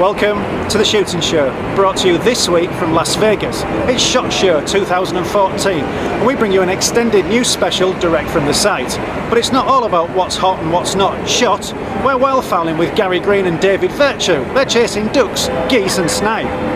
Welcome to the Shooting Show, brought to you this week from Las Vegas. It's SHOT Show 2014, and we bring you an extended news special direct from the site. But it's not all about what's hot and what's not shot. We're wildfowling with Gary Green and David Virtue. They're chasing ducks, geese, and snipe.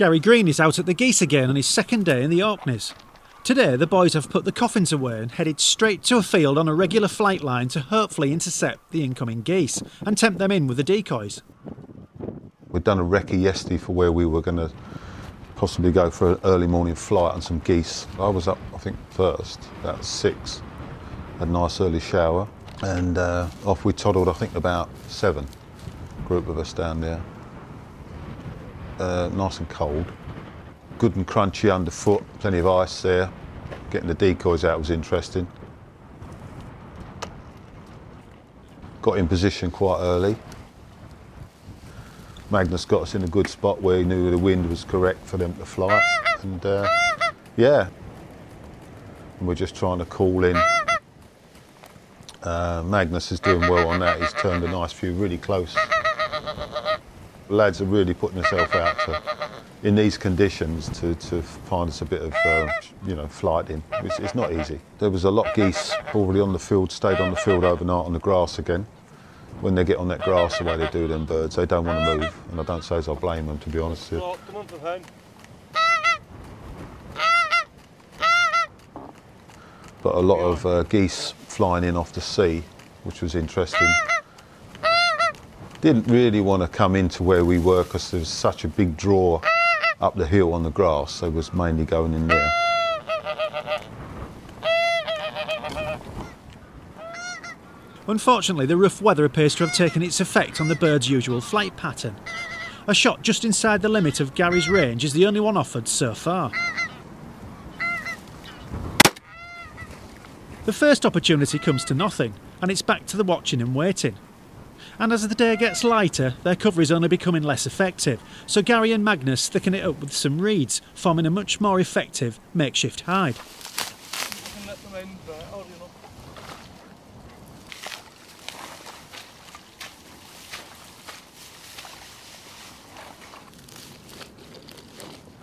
Gary Green is out at the geese again on his second day in the Orkneys. Today, the boys have put the coffins away and headed straight to a field on a regular flight line to hopefully intercept the incoming geese and tempt them in with the decoys. We'd done a recce yesterday for where we were going to possibly go for an early morning flight on some geese. I was up, I think, first, about six. Had a nice early shower, and uh, off we toddled, I think, about seven. Group of us down there uh, nice and cold. Good and crunchy underfoot, plenty of ice there. Getting the decoys out was interesting. Got in position quite early. Magnus got us in a good spot where he knew the wind was correct for them to fly. And uh, yeah, and we're just trying to call in. Uh, Magnus is doing well on that. He's turned a nice few really close lads are really putting themselves out to, in these conditions to, to find us a bit of, uh, you know, flighting. It's, it's not easy. There was a lot of geese already on the field, stayed on the field overnight on the grass again. When they get on that grass the way they do them birds, they don't want to move. And I don't say as I blame them, to be honest. With you. But a lot of uh, geese flying in off the sea, which was interesting. Didn't really want to come into where we were because there was such a big draw up the hill on the grass, so was mainly going in there. Unfortunately, the rough weather appears to have taken its effect on the bird's usual flight pattern. A shot just inside the limit of Gary's range is the only one offered so far. The first opportunity comes to nothing, and it's back to the watching and waiting and as the day gets lighter, their cover is only becoming less effective, so Gary and Magnus thicken it up with some reeds, forming a much more effective makeshift hide.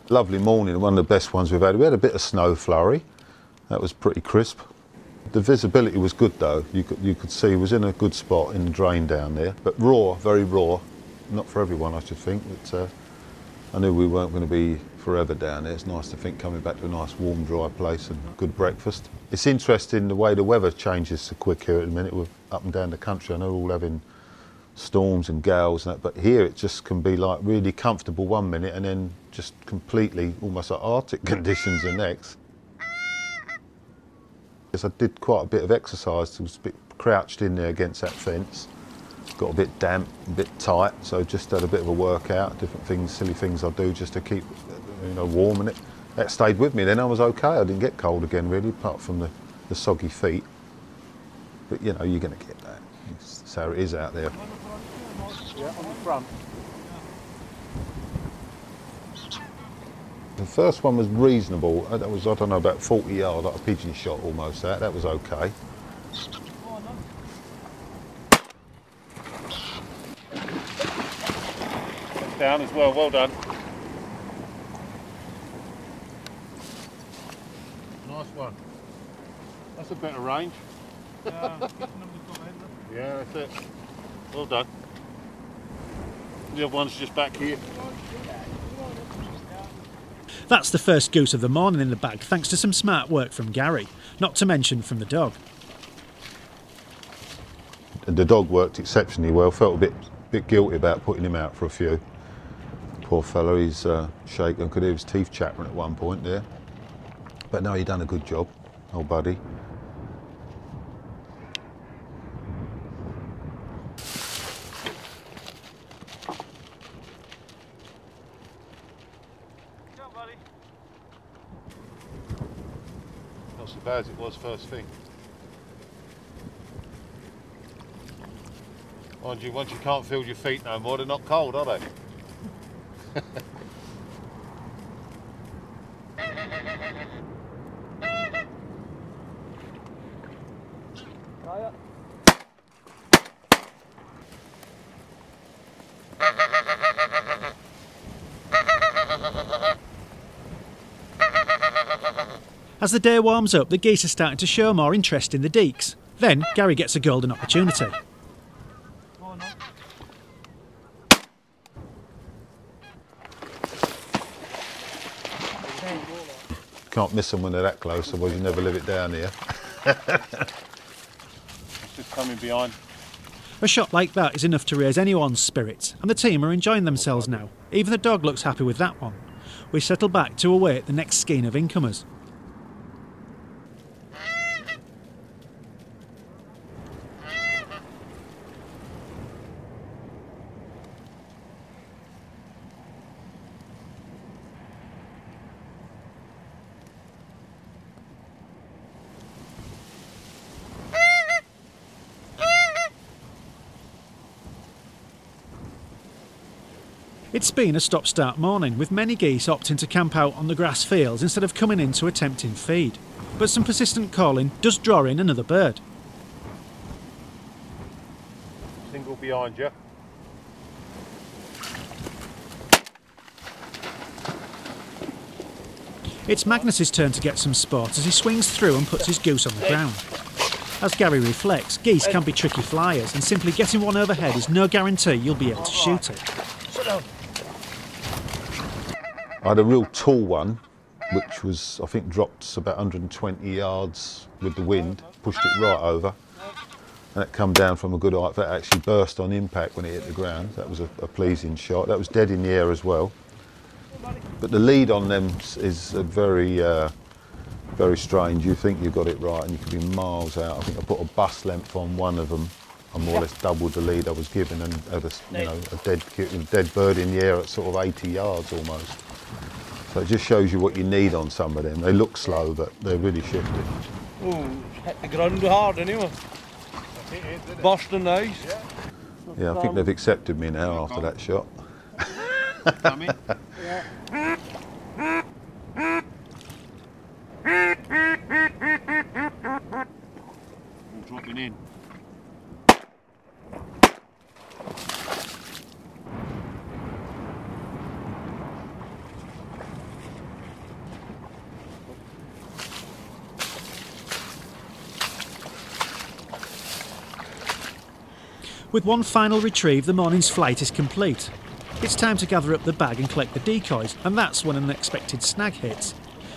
Lovely morning, one of the best ones we've had. We had a bit of snow flurry, that was pretty crisp. The visibility was good though. You could, you could see it was in a good spot in the drain down there. But raw, very raw. Not for everyone, I should think. But uh, I knew we weren't going to be forever down there. It's nice to think coming back to a nice warm, dry place and good breakfast. It's interesting the way the weather changes so quick here at the minute. We're up and down the country. I know we're all having storms and gales and that, but here it just can be like really comfortable one minute and then just completely almost like Arctic conditions the next. I did quite a bit of exercise, I was a bit crouched in there against that fence, got a bit damp, a bit tight, so just had a bit of a workout, different things, silly things I do just to keep you know, warm and it, that stayed with me. Then I was okay, I didn't get cold again really, apart from the, the soggy feet. But you know, you're going to get that. That's how it is out there. Yeah, on the front. The first one was reasonable. Uh, that was, I don't know, about 40 yard, like a pigeon shot almost that. That was okay. Down as well, well done. Nice one. That's a bit of range. yeah, that's it. Well done. The other one's just back here. That's the first goose of the morning in the bag, thanks to some smart work from Gary, not to mention from the dog. The dog worked exceptionally well. Felt a bit bit guilty about putting him out for a few. Poor fellow, he's uh, shaken. Could hear his teeth chattering at one point there. But no, you done a good job, old buddy. Bad as it was first thing. Mind you, once you can't feel your feet no more, they're not cold, are they? As the day warms up, the geese are starting to show more interest in the deeks. Then Gary gets a golden opportunity. Can't miss them when they're that close, otherwise you never live it down here. Just coming behind. A shot like that is enough to raise anyone's spirits, and the team are enjoying themselves now. Even the dog looks happy with that one. We settle back to await the next skein of incomers. It's been a stop start morning, with many geese opting to camp out on the grass fields instead of coming in to attempt in feed. But some persistent calling does draw in another bird. Single behind you. It's Magnus's turn to get some sport as he swings through and puts his goose on the ground. As Gary reflects, geese can be tricky flyers, and simply getting one overhead is no guarantee you'll be able to shoot it. I had a real tall one, which was, I think, dropped about 120 yards with the wind, pushed it right over. And it come down from a good height. That actually burst on impact when it hit the ground. That was a, a pleasing shot. That was dead in the air as well. But the lead on them is a very, uh, very strange. You think you've got it right, and you can be miles out. I think I put a bus length on one of them. I more or less doubled the lead I was given, and had a, you know, a dead, a dead bird in the air at sort of 80 yards almost. So it just shows you what you need on some of them. They look slow, but they're really shifty. Oh, hit the ground hard anyway. Boston nice. Yeah, I think they've accepted me now after that shot. Come in. All dropping in. With one final retrieve, the morning's flight is complete. It's time to gather up the bag and collect the decoys, and that's when an unexpected snag hits.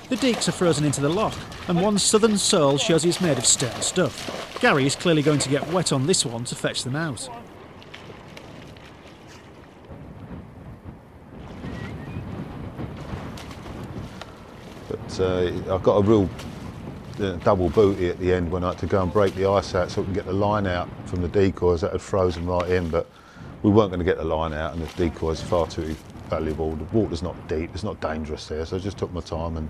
The deeks are frozen into the lock, and one southern soul shows he's made of stern stuff. Gary is clearly going to get wet on this one to fetch them out. But uh, I got a real uh, double booty at the end when I had to go and break the ice out so we can get the line out from the decoys that had frozen right in. But we weren't going to get the line out, and the decoys are far too valuable. The water's not deep, it's not dangerous there, so I just took my time and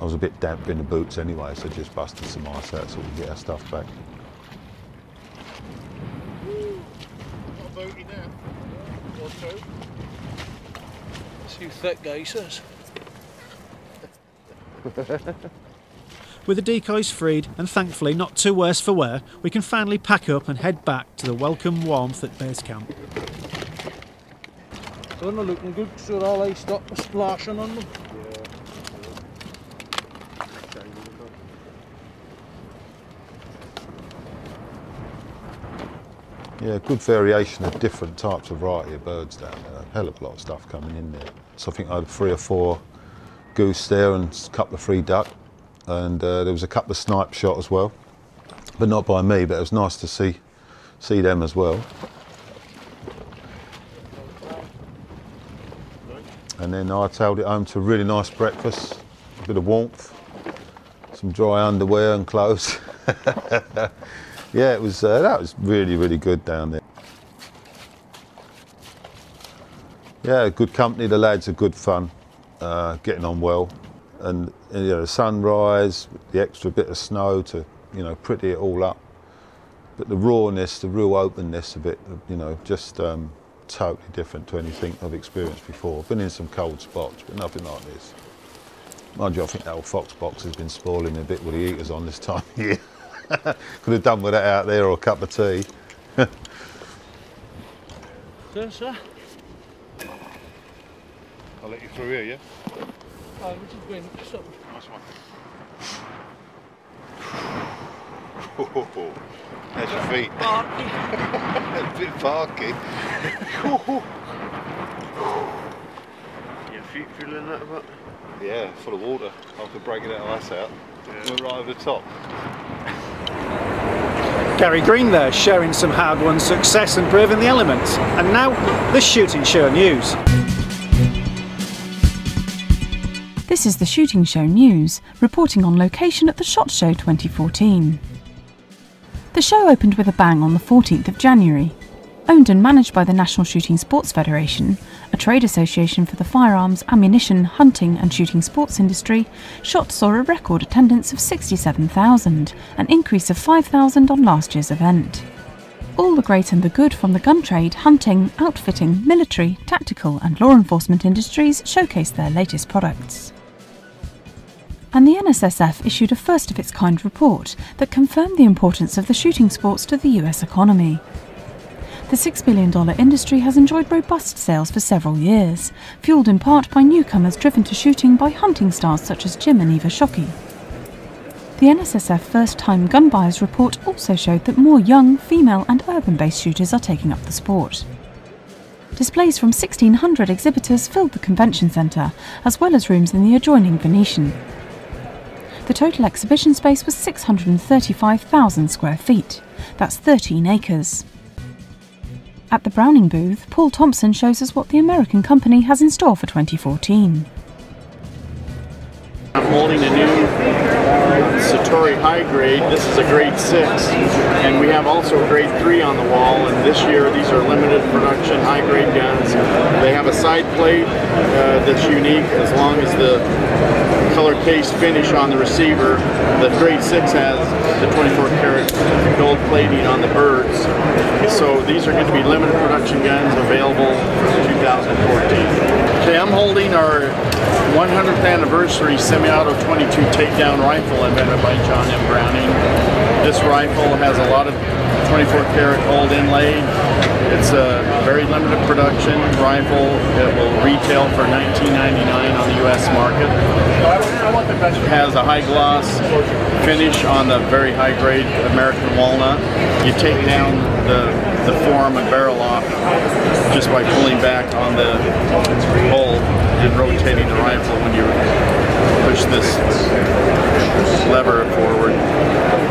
I was a bit damp in the boots anyway, so just busted some ice out so we could get our stuff back. A booty now. Or two. See thick geese is. With the decoys freed, and thankfully not too worse for wear, we can finally pack up and head back to the welcome warmth at base camp. They're not looking good because they're all iced up splashing on them. Yeah, good variation of different types of variety of birds down there. A hell of a lot of stuff coming in there. So I think I had three or four goose there and a couple of free duck. And uh, there was a couple of snipe shot as well. But not by me, but it was nice to see see them as well. And then I tailed it home to a really nice breakfast, a bit of warmth, some dry underwear and clothes. yeah, it was uh, that was really really good down there. Yeah, good company. The lads are good fun, uh, getting on well, and you know, the sunrise, the extra bit of snow to you know pretty it all up. But the rawness, the real openness of it, you know, just um, totally different to anything I've experienced before. I've been in some cold spots, but nothing like this. Mind you, I think that old Fox box has been spoiling a bit with the eaters on this time of year. Could have done with that out there or a cup of tea. Sir, sir. I'll let you through here, yeah? Oh, we're just going so. Nice one. There's your feet. Barky. a bit barky. Your feet feeling that a bit? Yeah, full of water. After breaking that ice out, we're right over the top. Gary Green there sharing some hard won success and braving the elements. And now, the shooting show news. This is the Shooting Show News, reporting on location at the SHOT Show 2014. The show opened with a bang on the 14th of January. Owned and managed by the National Shooting Sports Federation, a trade association for the firearms, ammunition, hunting and shooting sports industry, SHOT saw a record attendance of 67,000, an increase of 5,000 on last year's event. All the great and the good from the gun trade, hunting, outfitting, military, tactical and law enforcement industries showcased their latest products and the NSSF issued a first of its kind report that confirmed the importance of the shooting sports to the US economy. The $6 billion industry has enjoyed robust sales for several years, fueled in part by newcomers driven to shooting by hunting stars such as Jim and Eva Shockey. The NSSF First Time Gun Buyers report also showed that more young, female, and urban based shooters are taking up the sport. Displays from 1,600 exhibitors filled the convention centre, as well as rooms in the adjoining Venetian. The total exhibition space was 635,000 square feet. That's 13 acres. At the Browning booth, Paul Thompson shows us what the American company has in store for 2014. I'm holding a new Citori high grade. This is a grade 6 and we have also a grade 3 on the wall and this year these are limited production high grade guns. They have a side plate uh, that's unique as long as the color case finish on the receiver. The grade 6 has the 24 karat gold plating on the birds. So these are going to be limited production guns available for 2014. Okay, I'm holding our 100th anniversary semi-auto 22 takedown rifle invented by John M. Browning. This rifle has a lot of 24 karat gold inlaid. It's a very limited production rifle. that will retail for $19.99 on the US market. It has a high gloss finish on the very high grade American walnut. You take down the, the form and barrel off just by pulling back on the bowl and rotating the rifle when you push this lever forward.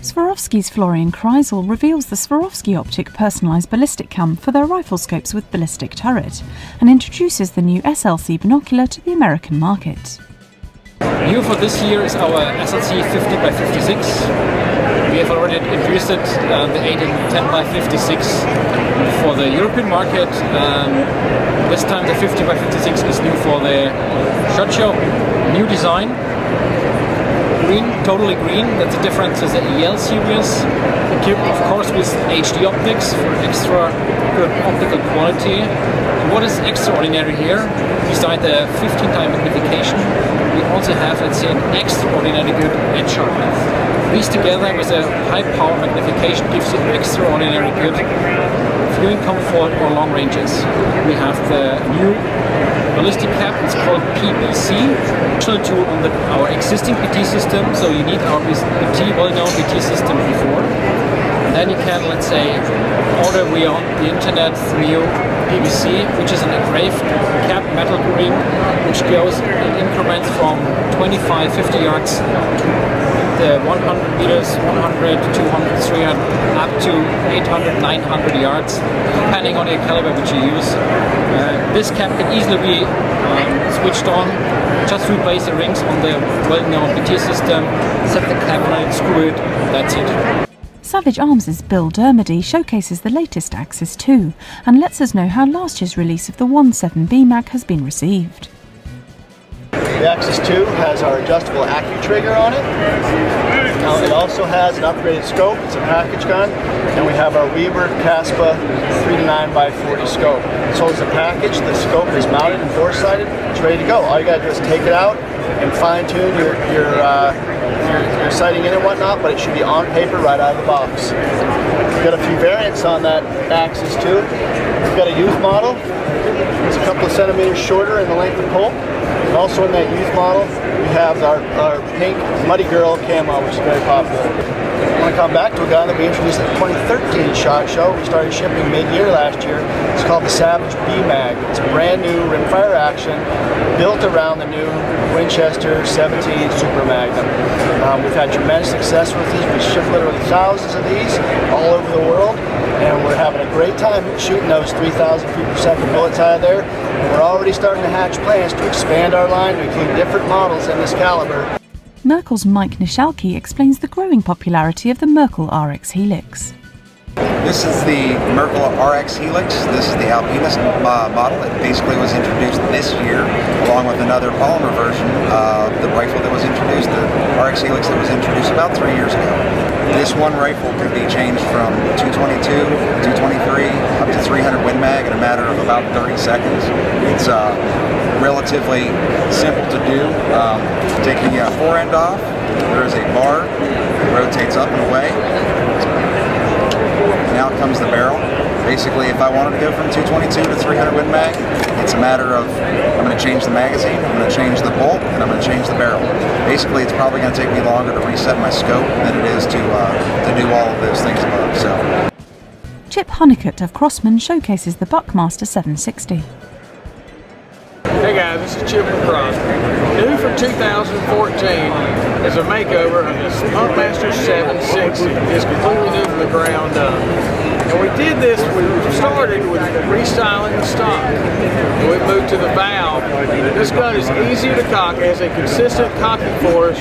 Swarovski's Florian Kreisel reveals the Swarovski Optic personalised ballistic cap for their rifle scopes with ballistic turret and introduces the new SLC binocular to the American market. New for this year is our SLC 50 by 56. We have already introduced it, uh, the 8 and 10 by 56 for the European market. Um, this time the 50 by 56 is new for the SHOT Show. New design, green, totally green. That's the difference is the EL series. Equipped, of course, with HD optics for extra good optical quality. And what is extraordinary here, besides the 15 time magnification, we also have, let's say, an extraordinary good edge sharpness. These together with a high power magnification gives you extraordinary good viewing comfort or long ranges. We have the new ballistic cap, it's called PBC, additional tool on the, our existing BT system, so you need our BT, well-known BT system before. And then you can, let's say, order via the internet new PBC, which is an engraved cap metal ring, which goes in increments from 25, 50 yards to the 100 meters, 100, 200, 300, up to 800, 900 yards, depending on the caliber which you use. Uh, this cap can easily be um, switched on Just replace the rings on the well-known BT system, set the camera, screw it, that's it. Savage Arms' Bill Dermody showcases the latest Axis 2 and lets us know how last year's release of the 17B mag has been received. The Axis 2 has our adjustable Accu trigger on it. Now it also has an upgraded scope, it's a package gun, and we have our Weaver Kaspa 3 to 9x40 scope. So it's a package, the scope is mounted and bore-sighted, it's ready to go. All you gotta do is take it out and fine-tune your, your, uh, your, your sighting in and whatnot, but it should be on paper right out of the box. We've got a few variants on that Axis 2. We've got a youth model, it's a couple of centimeters shorter in the length of pull. And also in that youth model, we have our, our pink Muddy Girl camo, which is very popular. I want to come back to a gun that we introduced at the 2013 SHOT Show. We started shipping mid-year last year. It's called the Savage B-Mag. It's a brand new rimfire action, built around the new Winchester 17 Super Magnum. Um, we've had tremendous success with these. We ship literally thousands of these all over the world, and we're having a great time shooting those 3,000 feet per second bullets out of there. And we're already starting to hatch plans to expand our line to include different models in this caliber. Merkel's Mike Nishalke explains the growing popularity of the Merkel RX Helix. This is the Merkel RX Helix. This is the Alpinist uh, model. It basically was introduced this year, along with another polymer version of the rifle that was introduced, the RX Helix that was introduced about three years ago. This one rifle could be changed from 222, 223, up to 300 Win Mag in a matter of about 30 seconds. It's uh, relatively simple to do. Um, take the uh, fore end off. There is a bar that rotates up and away. Now comes the barrel. Basically, if I wanted to go from 222 to 300 Win Mag, it's a matter of I'm going to change the magazine, I'm going to change the bolt, and I'm going to change the barrel. Basically, it's probably going to take me longer to reset my scope than it is to uh, to do all of those things above. So. Chip Honeycutt of Crosman showcases the Pumpmaster 760. Hey guys, this is Chip from Crosman. New for 2014 is a makeover of this Pumpmaster 760. It's completely new from the ground up. And we did this, we started with restyling the stock. We moved to the valve. This gun is easy to cock, it has a consistent cocking force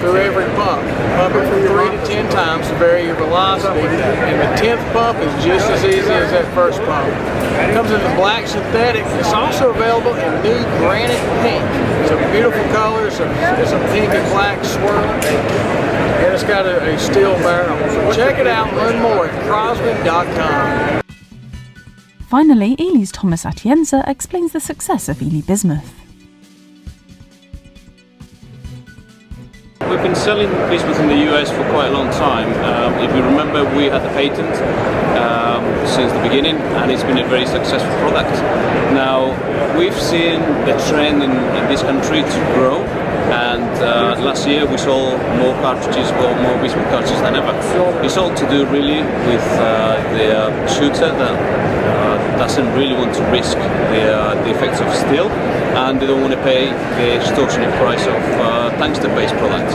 through every pump. Pump it from 3 to 10 times to vary your velocity, and the 10th pump is just as easy as that first pump. It comes in the black synthetic. It's also available in new granite pink. Some beautiful colors, some, some pink and black swirl. And it's got a, a steel barrel. So check it out and learn more at crosby.com. Finally, Eley's Thomas Atienza explains the success of Eley Bismuth. We've been selling bismuth in the US for quite a long time. Um, if you remember, we had the patent um, since the beginning, and it's been a very successful product. Now, we've seen the trend in, in this country to grow, and uh, last year we sold more cartridges, more bismuth cartridges than ever. It's all to do really with uh, the uh, shooter that uh, doesn't really want to risk the, uh, the effects of steel and they don't want to pay the extortionate price of uh, tungsten-based products.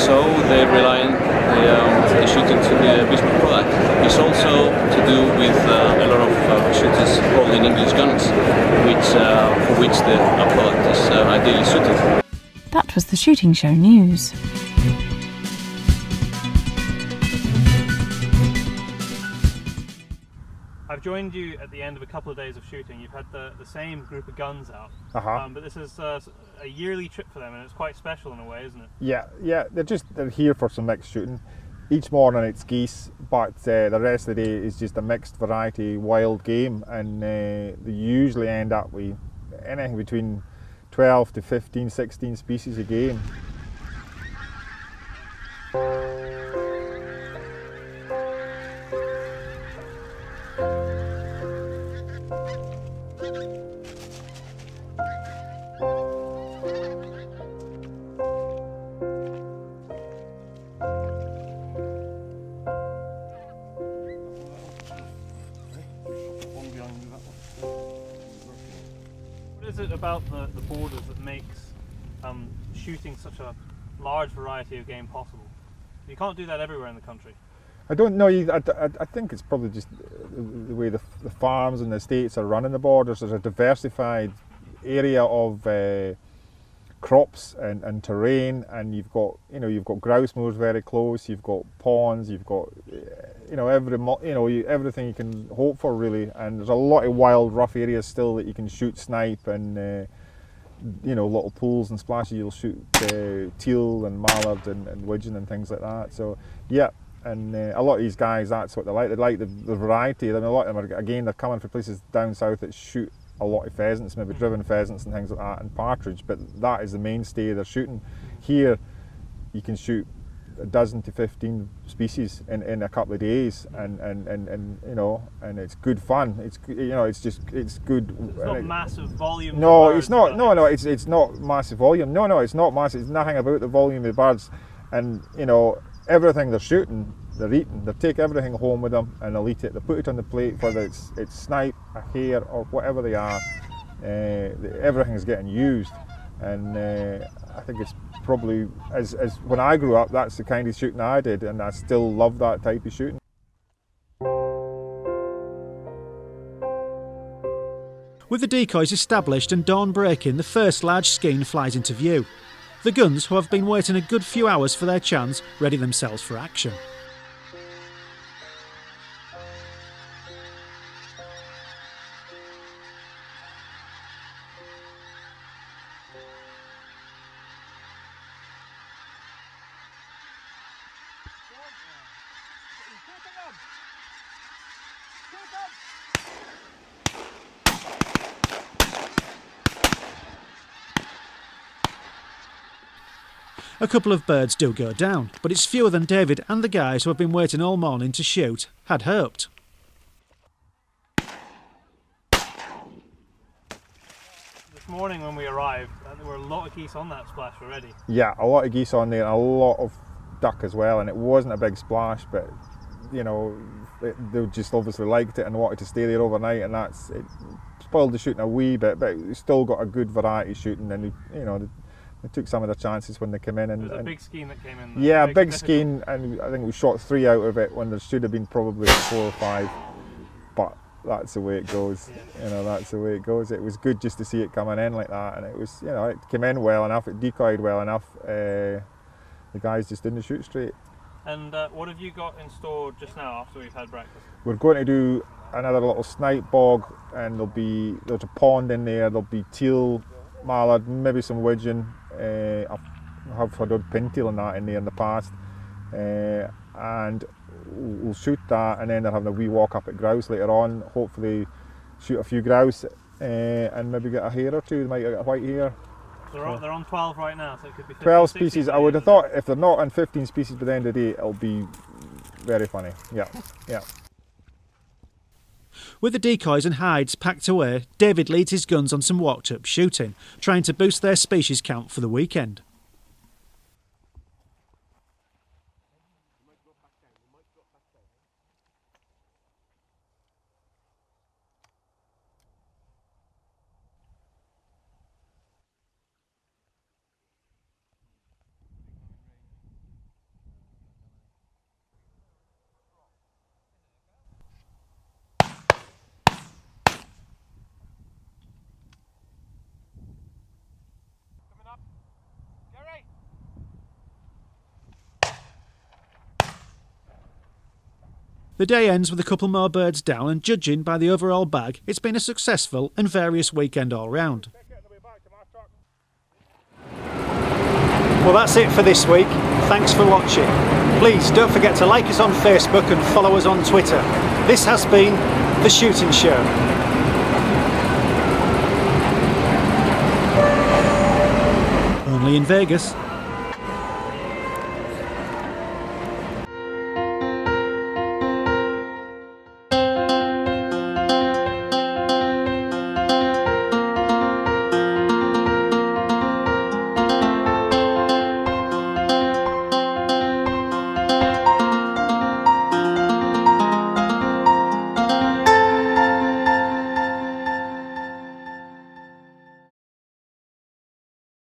So they rely on the, um, the shooting to the bismuth product. It's also to do with a lot of shooters holding in English guns, which for which the product is ideally suited. That was the Shooting Show News. I've joined you at the end of a couple of days of shooting. You've had the, the same group of guns out, Uh-huh. um, but this is uh, a yearly trip for them, and it's quite special in a way, isn't it? Yeah, yeah, they're just they're here for some mixed shooting. Each morning it's geese, but uh, the rest of the day is just a mixed variety wild game, and uh, they usually end up with anything between 12 to 15, 16 species a game. What is it about the, the borders that makes um, shooting such a large variety of game possible? You can't do that everywhere in the country. I don't know. I, I, I think it's probably just the way the, the farms and the estates are running the borders. There's a diversified area of uh, crops and, and terrain, and you've got you know you've got grouse moors very close, you've got ponds, you've got you know every you know you, everything you can hope for really, and there's a lot of wild rough areas still that you can shoot snipe and. Uh, you know, little pools and splashes, you'll shoot uh, teal and mallard and, and widgeon and things like that. So, yeah, and uh, a lot of these guys, that's what they like. They like the, the variety. I mean, a lot of them are, again, they're coming from places down south that shoot a lot of pheasants, maybe driven pheasants and things like that, and partridge, but that is the mainstay they're shooting. Here, you can shoot a dozen to 15 species in, in a couple of days and, and, and, and you know and it's good fun it's you know it's just it's good it's not it, massive volume no it's not no no it's it's not massive volume no no it's not massive it's nothing about the volume of birds and you know everything they're shooting they're eating. They take everything home with them and they'll eat it. They put it on the plate, whether it's it's snipe, a hare, or whatever they are. Uh, everything is getting used, and uh, I think it's probably as as when I grew up, that's the kind of shooting I did, and I still love that type of shooting. With the decoys established and dawn breaking, the first large skein flies into view. The guns, who have been waiting a good few hours for their chance, ready themselves for action. A couple of birds do go down, but it's fewer than David and the guys who have been waiting all morning to shoot had hoped. This morning when we arrived, uh, there were a lot of geese on that splash already. Yeah, a lot of geese on there and a lot of duck as well, and it wasn't a big splash, but you know, it, they just obviously liked it and wanted to stay there overnight, and that's it spoiled the shooting a wee bit, but we still got a good variety shooting, and you know, they took some of the chances when they came in. And, There's a big skein that came in. Yeah, big, big skein, and I think we shot three out of it when there should have been probably four or five. But that's the way it goes. Yeah. You know, that's the way it goes. It was good just to see it coming in like that, and it was, you know, it came in well enough. It decoyed well enough. Uh, the guys just didn't shoot straight. And uh, what have you got in store just now after we've had breakfast? We're going to do another little snipe bog, and there'll be there's a pond in there. There'll be teal, mallard, maybe some widgeon, uh, I've, have had pintail and that in there in the past, uh, and we'll shoot that, and then they're having a wee walk up at grouse later on. Hopefully, shoot a few grouse, uh, and maybe get a hare or two. They might get a white hare. They're on, they're on 12 right now, so it could be 15, 12 species. I would have thought if they're not on 15 species by the end of the day, it'll be very funny. Yeah, yeah. With the decoys and hides packed away, David leads his guns on some walked up shooting, trying to boost their species count for the weekend. The day ends with a couple more birds down, and judging by the overall bag, it's been a successful and various weekend all round. Well, that's it for this week. Thanks for watching. Please don't forget to like us on Facebook and follow us on Twitter. This has been The Shooting Show. Only in Vegas.